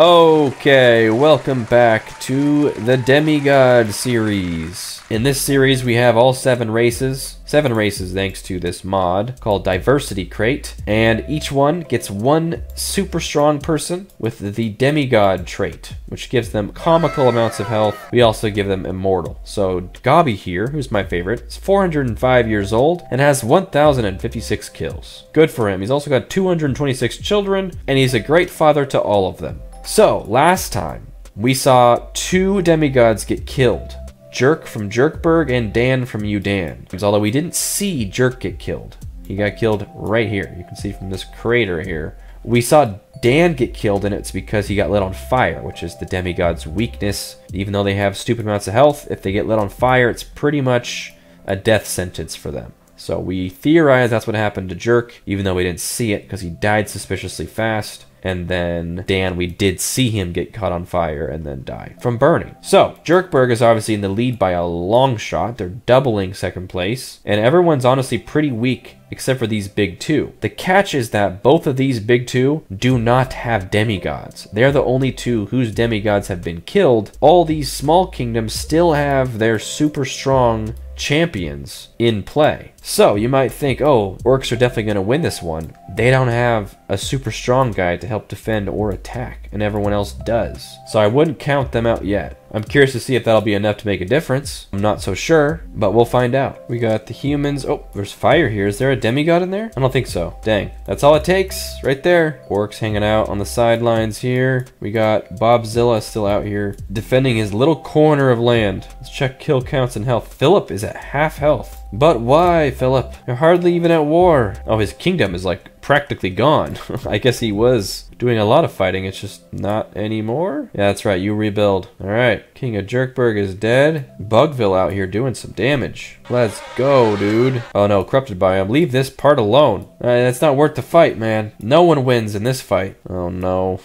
Okay, welcome back to the Demigod series. In this series, we have all seven races. Seven races thanks to this mod called Diversity Crate. And each one gets one super strong person with the Demigod trait, which gives them comical amounts of health. We also give them Immortal. So Gobby here, who's my favorite, is 405 years old and has 1,056 kills. Good for him. He's also got 226 children, and he's a great father to all of them. So, last time, we saw two demigods get killed. Jerk from Jerkburg and Dan from Udan. Although we didn't see Jerk get killed. He got killed right here. You can see from this crater here. We saw Dan get killed, and it's because he got lit on fire, which is the demigod's weakness. Even though they have stupid amounts of health, if they get lit on fire, it's pretty much a death sentence for them. So we theorize that's what happened to Jerk, even though we didn't see it because he died suspiciously fast and then Dan, we did see him get caught on fire and then die from burning. So, Jerkburg is obviously in the lead by a long shot. They're doubling second place, and everyone's honestly pretty weak except for these big two. The catch is that both of these big two do not have demigods. They're the only two whose demigods have been killed. All these small kingdoms still have their super strong champions in play. So you might think, oh, orcs are definitely going to win this one. They don't have a super strong guy to help defend or attack, and everyone else does. So I wouldn't count them out yet. I'm curious to see if that'll be enough to make a difference. I'm not so sure, but we'll find out. We got the humans. Oh, there's fire here. Is there a demigod in there? I don't think so. Dang. That's all it takes right there. Orcs hanging out on the sidelines here. We got Bobzilla still out here defending his little corner of land. Let's check kill counts and health. Philip is at half health. But why, Philip? You're hardly even at war. Oh, his kingdom is like practically gone. I guess he was doing a lot of fighting, it's just not anymore. Yeah, that's right, you rebuild. Alright, King of Jerkburg is dead. Bugville out here doing some damage. Let's go, dude. Oh no, Corrupted Biome. Leave this part alone. Uh, it's not worth the fight, man. No one wins in this fight. Oh no.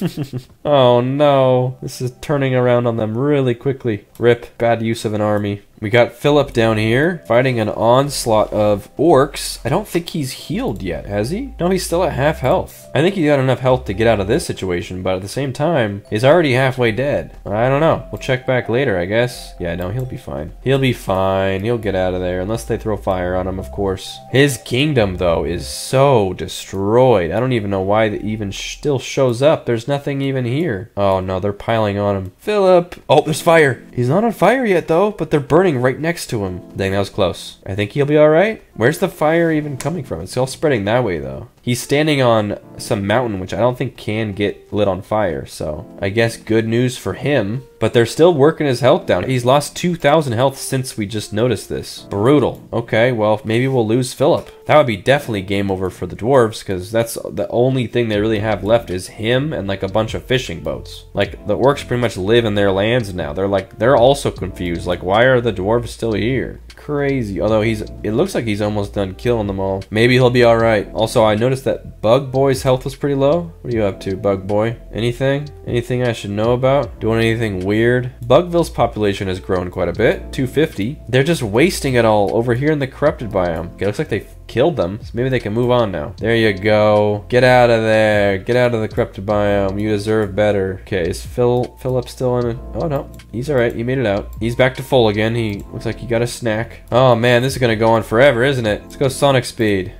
oh no. This is turning around on them really quickly. Rip. Bad use of an army. We got Philip down here fighting an onslaught of orcs. I don't think he's healed yet, has he? No, he's still at half health. I think he got enough health to get out of this situation, but at the same time, he's already halfway dead. I don't know. We'll check back later, I guess. Yeah, no, he'll be fine. He'll be fine. He'll get out of there, unless they throw fire on him, of course. His kingdom, though, is so destroyed. I don't even know why it even still shows up. There's nothing even here. Oh, no, they're piling on him. Philip! Oh, there's fire! He's not on fire yet, though, but they're burning burning right next to him. Dang, that was close. I think he'll be alright. Where's the fire even coming from? It's all spreading that way, though. He's standing on some mountain, which I don't think can get lit on fire, so I guess good news for him. But they're still working his health down. He's lost 2,000 health since we just noticed this. Brutal. Okay, well, maybe we'll lose Philip. That would be definitely game over for the dwarves, because that's the only thing they really have left is him and like a bunch of fishing boats. Like, the orcs pretty much live in their lands now. They're like, they're also confused. Like, why are the dwarves still here? crazy. Although he's, it looks like he's almost done killing them all. Maybe he'll be all right. Also, I noticed that Bug Boy's health was pretty low. What are you up to, Bug Boy? Anything? Anything I should know about? Doing anything weird? Bugville's population has grown quite a bit, 250. They're just wasting it all over here in the corrupted biome. Okay, looks like they killed them. So maybe they can move on now. There you go. Get out of there. Get out of the corrupted biome. You deserve better. Okay, is Phil Philip still in it? Oh no, he's all right. He made it out. He's back to full again. He looks like he got a snack. Oh man, this is gonna go on forever, isn't it? Let's go Sonic Speed.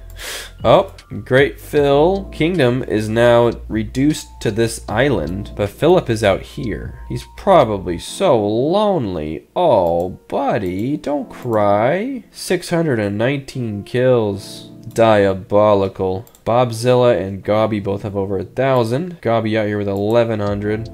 Oh, Great Phil Kingdom is now reduced to this island, but Philip is out here. He's probably so lonely. Oh, buddy, don't cry. 619 kills. Diabolical. Bobzilla and Gobby both have over a thousand. Gobby out here with 1100.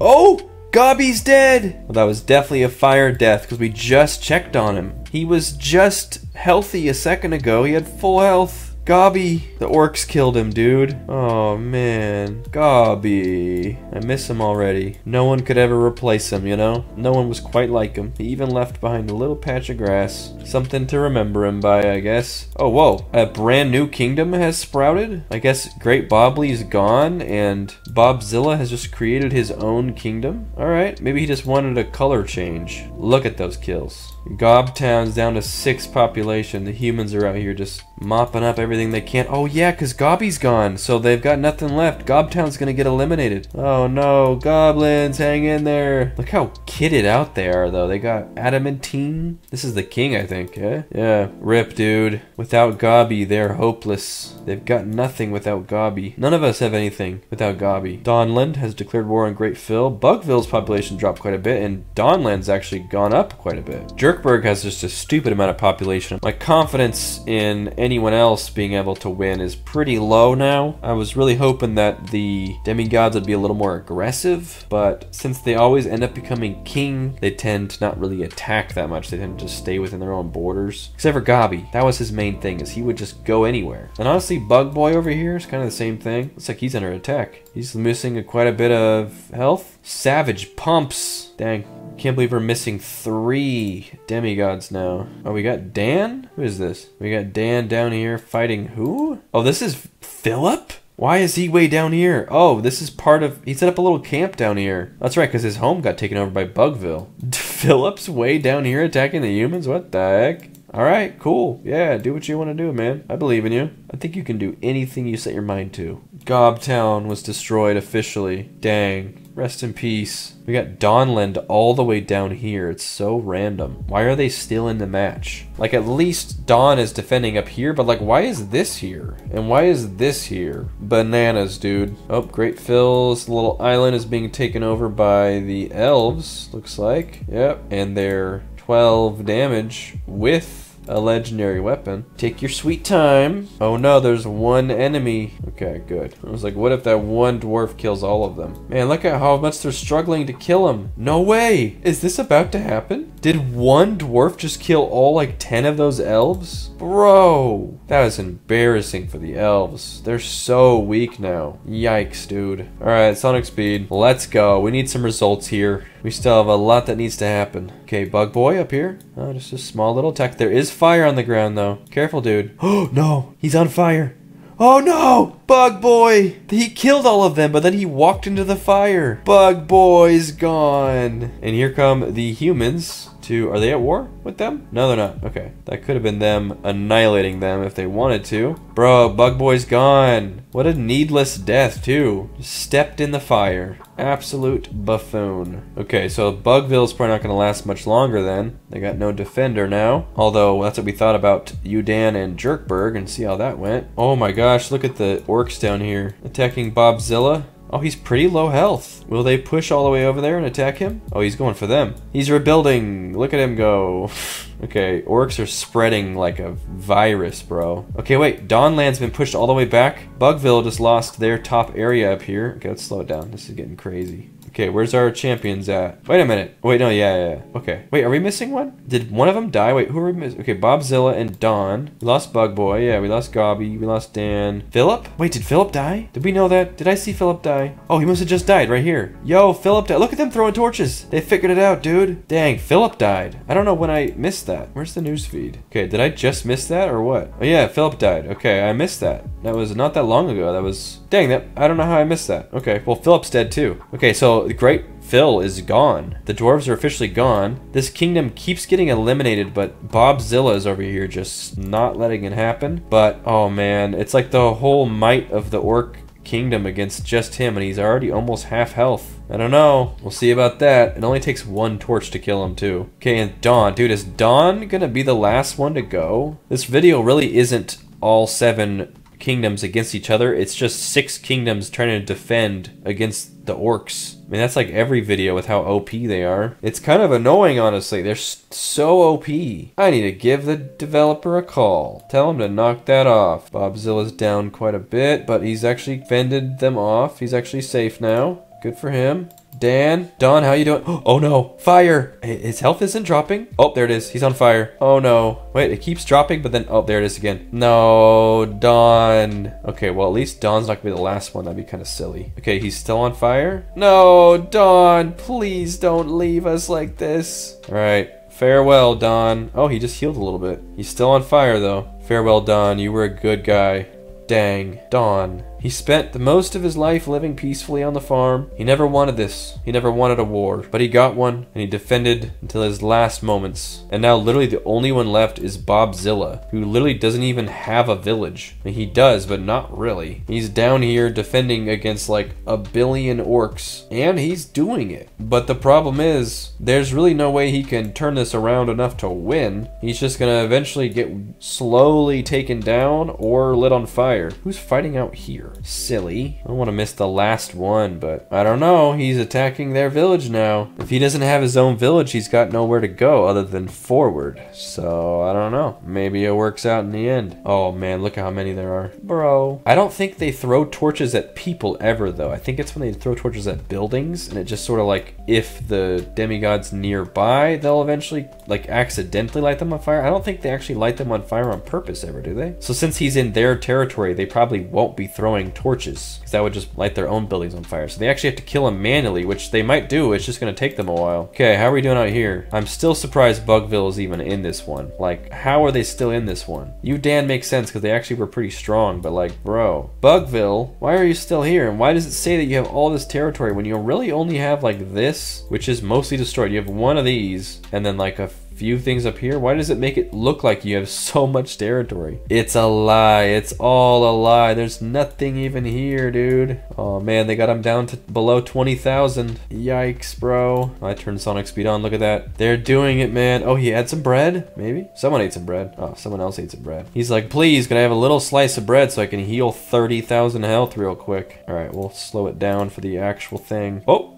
Oh! Gobby's dead! Well, that was definitely a fire death because we just checked on him. He was just healthy a second ago. He had full health. Gobby, the orcs killed him, dude. Oh, man. Gobby. I miss him already. No one could ever replace him, you know? No one was quite like him. He even left behind a little patch of grass. Something to remember him by, I guess. Oh, whoa. A brand new kingdom has sprouted? I guess Great Bobbly's gone, and Bobzilla has just created his own kingdom? Alright, maybe he just wanted a color change. Look at those kills. Gobtown's down to six population. The humans are out here just mopping up everything they can. Oh yeah, because Gobby's gone, so they've got nothing left. Gobtown's gonna get eliminated. Oh no, goblins, hang in there. Look how kitted out they are, though. They got adamantine. This is the king, I think, yeah? Yeah, rip, dude. Without Gobby, they're hopeless. They've got nothing without Gobby. None of us have anything without Gobby. Donland has declared war on Great Phil. Bugville's population dropped quite a bit, and Donland's actually gone up quite a bit. Jerkburg has just a stupid amount of population. My confidence in anyone else being able to win is pretty low now. I was really hoping that the demigods would be a little more aggressive, but since they always end up becoming king, they tend to not really attack that much. They tend to just stay within their own borders. Except for Gobby. That was his main thing, is he would just go anywhere. And honestly, Bug Boy over here is kind of the same thing. Looks like he's under attack. He's missing quite a bit of health. Savage pumps. Dang. Can't believe we're missing three demigods now. Oh, we got Dan? Who is this? We got Dan down here fighting who? Oh, this is Philip? Why is he way down here? Oh, this is part of. He set up a little camp down here. That's right, because his home got taken over by Bugville. Philip's way down here attacking the humans? What the heck? Alright, cool. Yeah, do what you want to do, man. I believe in you. I think you can do anything you set your mind to. Gobtown was destroyed officially. Dang. Rest in peace. We got Donland all the way down here. It's so random. Why are they still in the match? Like, at least Don is defending up here, but like, why is this here? And why is this here? Bananas, dude. Oh, Great Phil's little island is being taken over by the elves, looks like. Yep. And they're 12 damage with a legendary weapon. Take your sweet time. Oh no, there's one enemy. Okay, good. I was like, what if that one dwarf kills all of them? Man, look at how much they're struggling to kill him. No way! Is this about to happen? Did one dwarf just kill all like 10 of those elves? Bro! That is embarrassing for the elves. They're so weak now. Yikes, dude. Alright, Sonic Speed. Let's go. We need some results here. We still have a lot that needs to happen. Okay, Bug Boy up here. Oh, just a small little attack. There is fire on the ground, though. Careful, dude. Oh, no. He's on fire. Oh no! Bug Boy! He killed all of them, but then he walked into the fire. Bug Boy's gone. And here come the humans to... Are they at war with them? No, they're not. Okay. That could have been them annihilating them if they wanted to. Bro, Bug Boy's gone. What a needless death, too. Stepped in the fire. Absolute buffoon. Okay, so Bugville's probably not going to last much longer then. They got no defender now. Although, that's what we thought about Udan and Jerkburg and see how that went. Oh my gosh, look at the orcs down here. Attacking Bobzilla. Oh, he's pretty low health. Will they push all the way over there and attack him? Oh, he's going for them. He's rebuilding. Look at him go. okay, orcs are spreading like a virus, bro. Okay, wait. Donland's been pushed all the way back. Bugville just lost their top area up here. Okay, let's slow it down. This is getting crazy. Okay, where's our champions at? Wait a minute. Wait, no, yeah, yeah, yeah. Okay. Wait, are we missing one? Did one of them die? Wait, who are we missing? Okay, Bobzilla and Don. We lost Bug Boy. Yeah, we lost Gobby. We lost Dan. Philip? Wait, did Philip die? Did we know that? Did I see Philip die? Oh, he must have just died right here. Yo, Philip died. Look at them throwing torches. They figured it out, dude. Dang, Philip died. I don't know when I missed that. Where's the news feed? Okay, did I just miss that or what? Oh yeah, Philip died. Okay, I missed that. That was not that long ago. That was... Dang, that I don't know how I missed that. Okay, well, Philip's dead too. Okay, so the great Phil is gone. The dwarves are officially gone. This kingdom keeps getting eliminated, but Bobzilla is over here just not letting it happen. But, oh man, it's like the whole might of the orc kingdom against just him, and he's already almost half health. I don't know. We'll see about that. It only takes one torch to kill him, too. Okay, and Don. Dude, is Don gonna be the last one to go? This video really isn't all seven kingdoms against each other. It's just six kingdoms trying to defend against the orcs. I mean, that's like every video with how OP they are. It's kind of annoying, honestly. They're so OP. I need to give the developer a call. Tell him to knock that off. Bobzilla's down quite a bit, but he's actually fended them off. He's actually safe now. Good for him. Dan, Don, how you doing? Oh no, fire! His health isn't dropping. Oh, there it is. He's on fire. Oh no. Wait, it keeps dropping, but then, oh, there it is again. No, Don. Okay, well, at least Don's not gonna be the last one. That'd be kind of silly. Okay, he's still on fire. No, Don, please don't leave us like this. All right, farewell, Don. Oh, he just healed a little bit. He's still on fire, though. Farewell, Don. You were a good guy. Dang, Don. He spent the most of his life living peacefully on the farm. He never wanted this. He never wanted a war. But he got one, and he defended until his last moments. And now literally the only one left is Bobzilla, who literally doesn't even have a village. He does, but not really. He's down here defending against like a billion orcs, and he's doing it. But the problem is, there's really no way he can turn this around enough to win. He's just gonna eventually get slowly taken down or lit on fire. Who's fighting out here? Silly. I don't want to miss the last one, but I don't know. He's attacking their village now. If he doesn't have his own village, he's got nowhere to go other than forward. So I don't know. Maybe it works out in the end. Oh man, look at how many there are. Bro. I don't think they throw torches at people ever though. I think it's when they throw torches at buildings and it just sort of like if the demigods nearby, they'll eventually like accidentally light them on fire. I don't think they actually light them on fire on purpose ever, do they? So since he's in their territory, they probably won't be throwing torches because that would just light their own buildings on fire. So they actually have to kill them manually, which they might do. It's just going to take them a while. Okay, how are we doing out here? I'm still surprised Bugville is even in this one. Like, how are they still in this one? Udan, makes sense because they actually were pretty strong, but like, bro, Bugville, why are you still here? And why does it say that you have all this territory when you really only have like this, which is mostly destroyed? You have one of these and then like a few things up here? Why does it make it look like you have so much territory? It's a lie. It's all a lie. There's nothing even here, dude. Oh man, they got him down to below 20,000. Yikes, bro. I turned Sonic Speed on. Look at that. They're doing it, man. Oh, he had some bread? Maybe? Someone ate some bread. Oh, someone else ate some bread. He's like, please, can I have a little slice of bread so I can heal 30,000 health real quick? All right, we'll slow it down for the actual thing. Oh,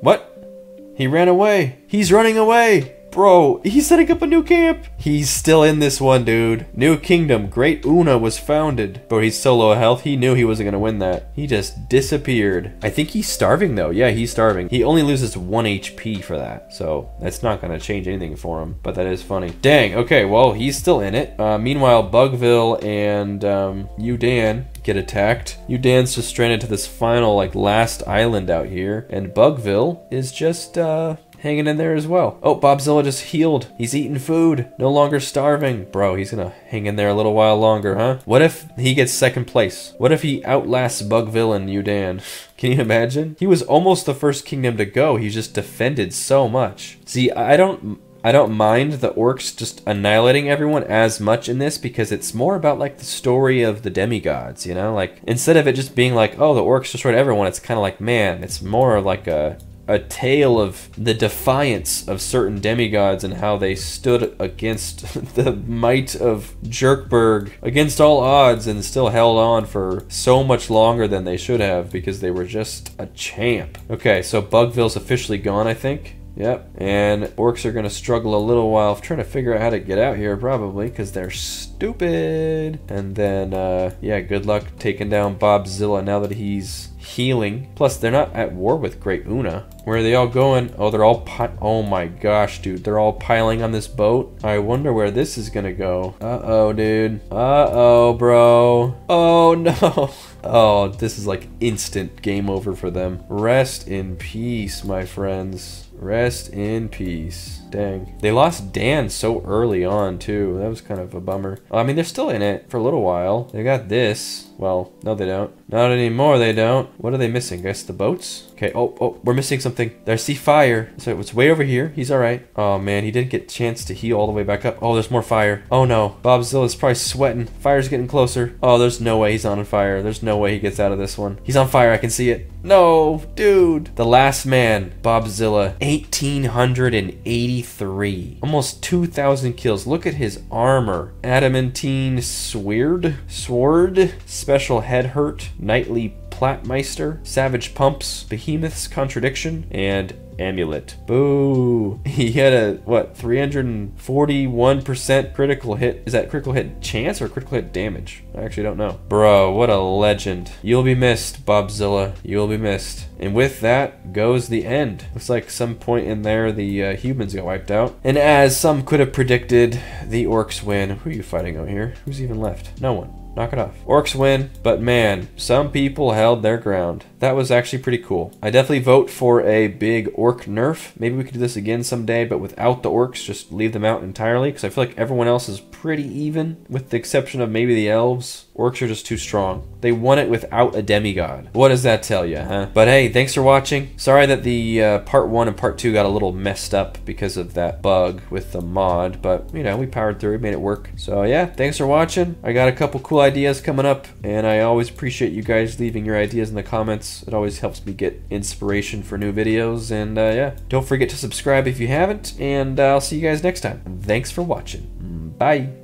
what? He ran away. He's running away. Bro, he's setting up a new camp. He's still in this one, dude. New kingdom, Great Una was founded. Bro, he's so low health, he knew he wasn't gonna win that. He just disappeared. I think he's starving though. Yeah, he's starving. He only loses 1 HP for that. So that's not gonna change anything for him. But that is funny. Dang, okay, well, he's still in it. Uh, meanwhile, Bugville and um, Dan get attacked. Udan's just stranded to this final, like, last island out here. And Bugville is just, uh, hanging in there as well. Oh, Bobzilla just healed. He's eating food. No longer starving. Bro, he's gonna hang in there a little while longer, huh? What if he gets second place? What if he outlasts Bugville and Udan? Can you imagine? He was almost the first kingdom to go. He just defended so much. See, I don't... I don't mind the orcs just annihilating everyone as much in this because it's more about like the story of the demigods, you know? Like instead of it just being like, oh, the orcs destroyed everyone, it's kind of like, man, it's more like a a tale of the defiance of certain demigods and how they stood against the might of Jerkburg against all odds and still held on for so much longer than they should have because they were just a champ. Okay, so Bugville's officially gone, I think. Yep, and orcs are going to struggle a little while trying to figure out how to get out here, probably, because they're stupid. And then, uh, yeah, good luck taking down Bobzilla now that he's healing. Plus, they're not at war with Great Una. Where are they all going? Oh, they're all Oh my gosh, dude. They're all piling on this boat. I wonder where this is gonna go. Uh-oh, dude. Uh-oh, bro. Oh, no. Oh, this is like instant game over for them. Rest in peace, my friends. Rest in peace. Dang. They lost Dan so early on, too. That was kind of a bummer. I mean, they're still in it for a little while. They got this. Well, no, they don't. Not anymore, they don't. What are they missing? Guess the boats? Okay, oh, oh, we're missing something. I see fire. So it's way over here. He's alright. Oh, man, he didn't get a chance to heal all the way back up. Oh, there's more fire. Oh, no. Bobzilla's probably sweating. Fire's getting closer. Oh, there's no way he's on fire. There's no way he gets out of this one. He's on fire. I can see it. No, dude. The last man, Bobzilla, 1883. Almost 2,000 kills. Look at his armor. Adamantine sword. Sword. Special head hurt. Knightly Plattmeister, Savage Pumps, Behemoth's Contradiction, and Amulet. Boo! He had a, what, 341% critical hit. Is that critical hit chance or critical hit damage? I actually don't know. Bro, what a legend. You'll be missed, Bobzilla. You'll be missed. And with that goes the end. Looks like some point in there the uh, humans got wiped out. And as some could have predicted, the orcs win. Who are you fighting out here? Who's even left? No one. Knock it off. Orcs win, but man, some people held their ground. That was actually pretty cool. I definitely vote for a big orc nerf. Maybe we could do this again someday, but without the orcs, just leave them out entirely, because I feel like everyone else is pretty even, with the exception of maybe the elves. Orcs are just too strong. They won it without a demigod. What does that tell you, huh? But hey, thanks for watching. Sorry that the uh, part one and part two got a little messed up because of that bug with the mod, but you know, we powered through, made it work. So yeah, thanks for watching. I got a couple cool ideas coming up, and I always appreciate you guys leaving your ideas in the comments. It always helps me get inspiration for new videos, and uh, yeah, don't forget to subscribe if you haven't, and uh, I'll see you guys next time. Thanks for watching. Bye.